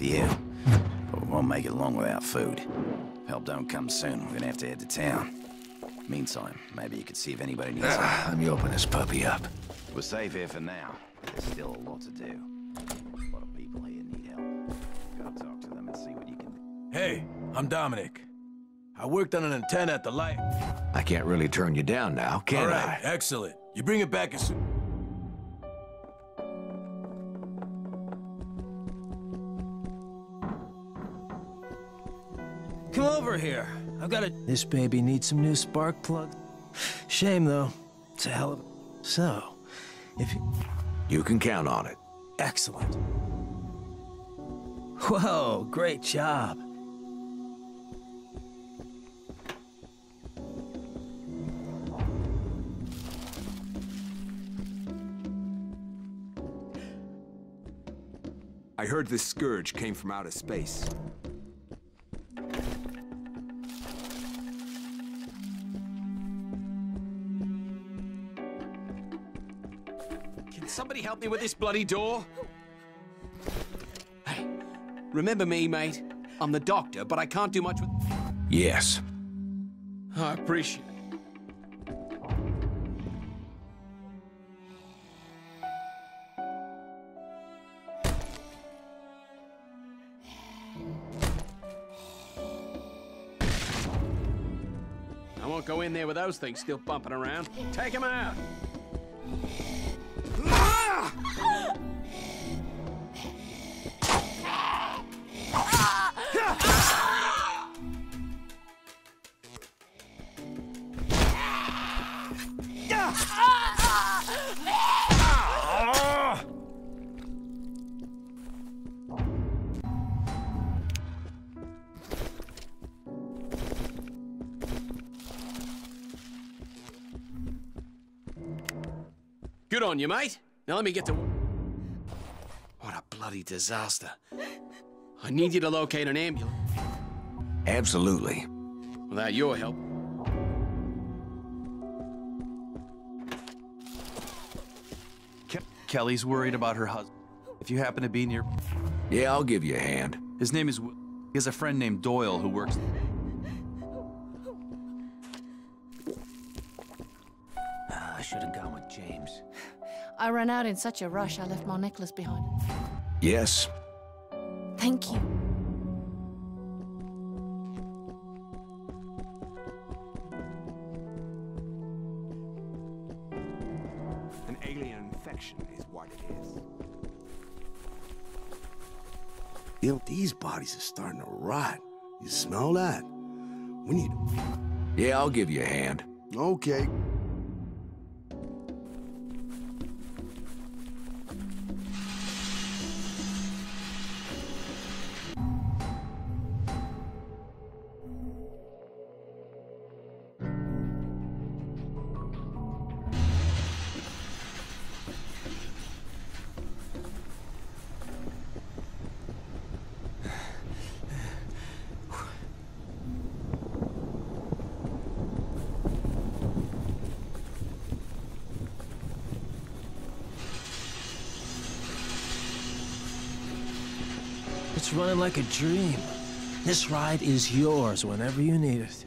to you. But we won't make it long without food. If help don't come soon, we're gonna have to head to town. Meantime, maybe you could see if anybody needs help. Ah, let me open this puppy up. We're safe here for now. There's still a lot to do. A lot of people here need help. Go talk to them and see what you can do. Hey, I'm Dominic. I worked on an antenna at the light. I can't really turn you down now, can All right, I? excellent. You bring it back as soon. Come over here. I've got a... This baby needs some new spark plugs. Shame, though. It's a hell of a... So, if you... You can count on it. Excellent. Whoa, great job. I heard this scourge came from outer space. Somebody help me with this bloody door? Hey, remember me, mate? I'm the doctor, but I can't do much with... Yes. I appreciate it. I won't go in there with those things still bumping around. Take them out! Good on you, mate. Now let me get to. What a bloody disaster. I need you to locate an ambulance. Absolutely. Without your help. Ke- Kelly's worried about her husband. If you happen to be near, Yeah, I'll give you a hand. his name is. He has a friend named Doyle who works. Ah, I should have gone with James. I ran out in such a rush, I left my necklace behind. Yes. Thank you. An alien infection is what it is. You know, these bodies are starting to rot. You smell that? We need... Yeah, I'll give you a hand. Okay. It's running like a dream. This ride is yours whenever you need it.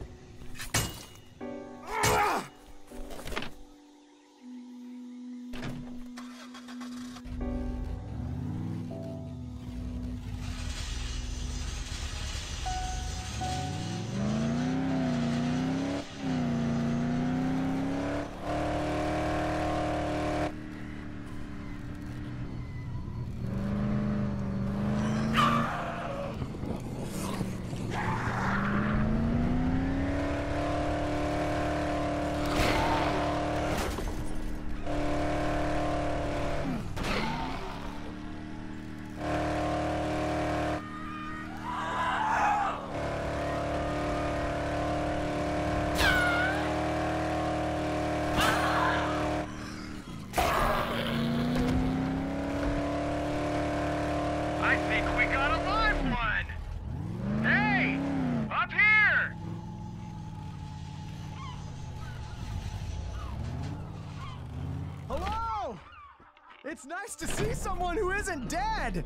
It's nice to see someone who isn't dead!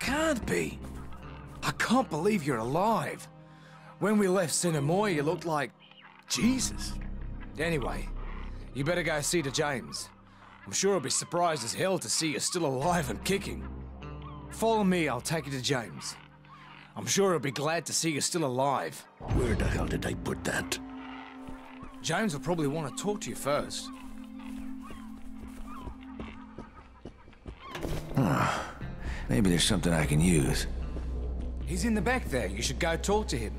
Can't be! I can't believe you're alive! When we left Sinamoi, you looked like... Jesus! Anyway, you better go see to James. I'm sure he'll be surprised as hell to see you still alive and kicking. Follow me, I'll take you to James. I'm sure he'll be glad to see you still alive. Where the hell did I put that? James will probably want to talk to you first. Maybe there's something I can use. He's in the back there. You should go talk to him.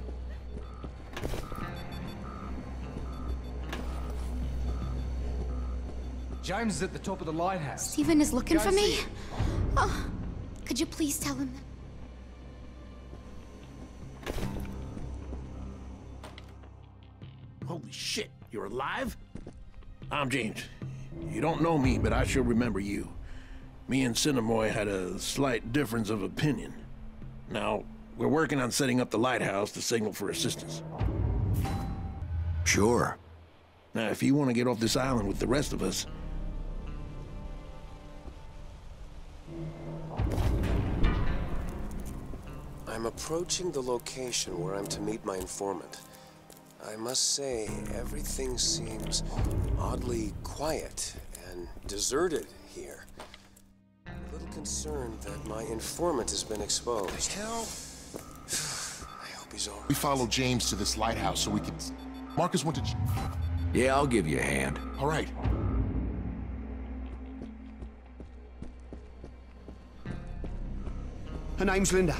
James is at the top of the lighthouse. Stephen is looking Go for me. see him. Oh, could you please tell him? Holy you're alive? I'm James. You don't know me, but I sure remember you. Me and Sinamoi had a slight difference of opinion. Now, we're working on setting up the lighthouse to signal for assistance. Sure. Now, if you want to get off this island with the rest of us, I'm approaching the location where I'm to meet my informant. I must say, everything seems oddly quiet and deserted here. A little concerned that my informant has been exposed. hell? I hope he's all right. We followed James to this lighthouse so we could... Marcus went to... Yeah, I'll give you a hand. All right. Her name's Linda.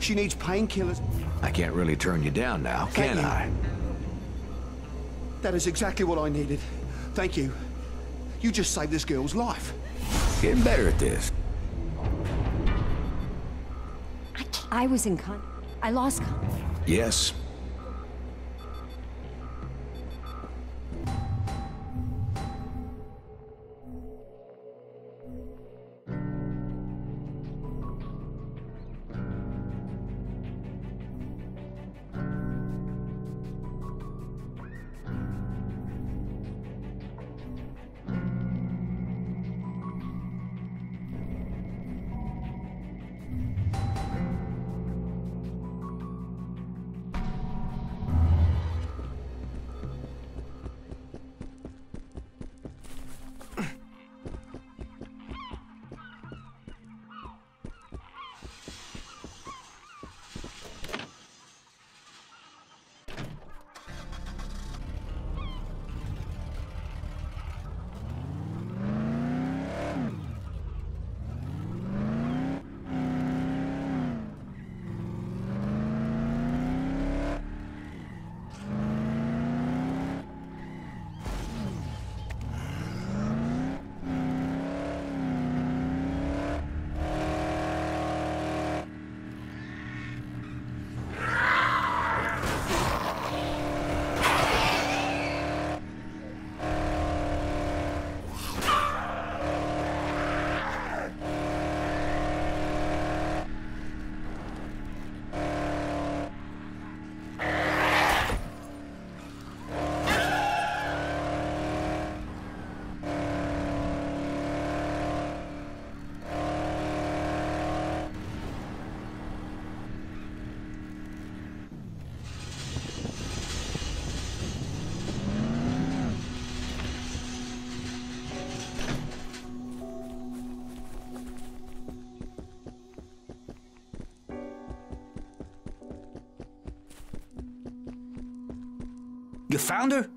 She needs painkillers. I can't really turn you down now, can Thank you. I? That is exactly what I needed. Thank you. You just saved this girl's life. Getting better at this. I was in con. I lost con. Yes. Found her?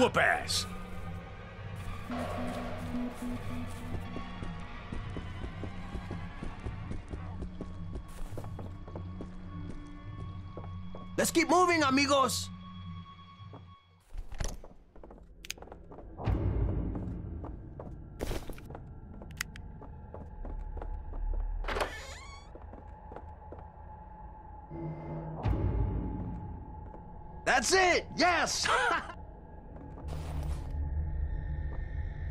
Whoop ass. Let's keep moving, amigos. That's it! Yes!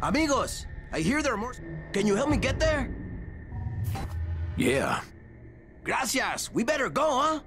Amigos, I hear there are more. Can you help me get there? Yeah. Gracias. We better go, huh?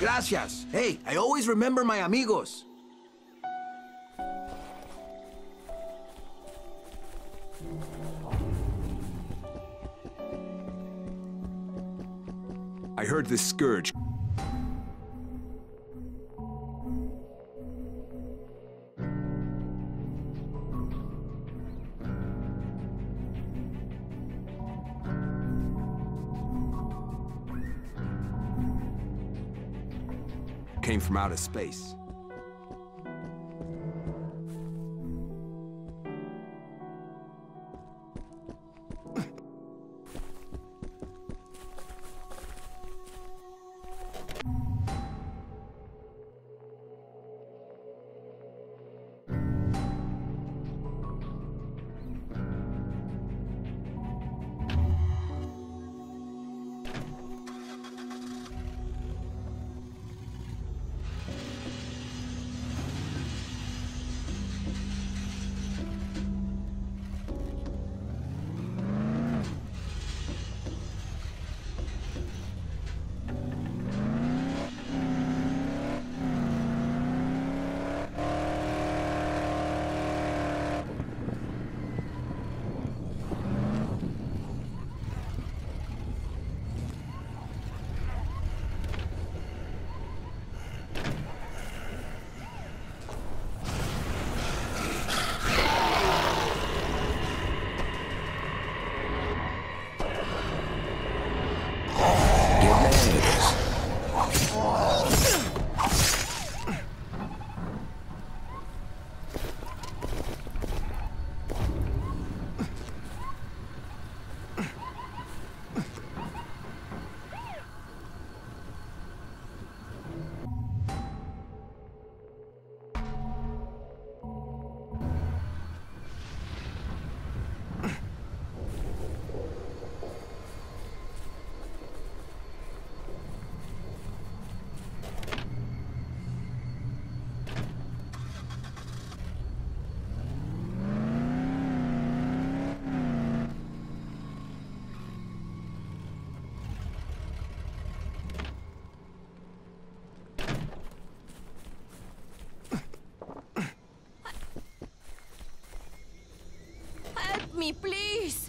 Gracias. Hey, I always remember my amigos. I heard this scourge. Came from outer space. Me, please!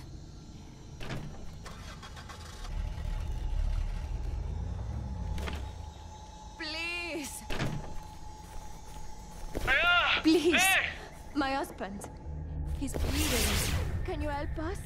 Please! Please! My husband. He's bleeding. Can you help us?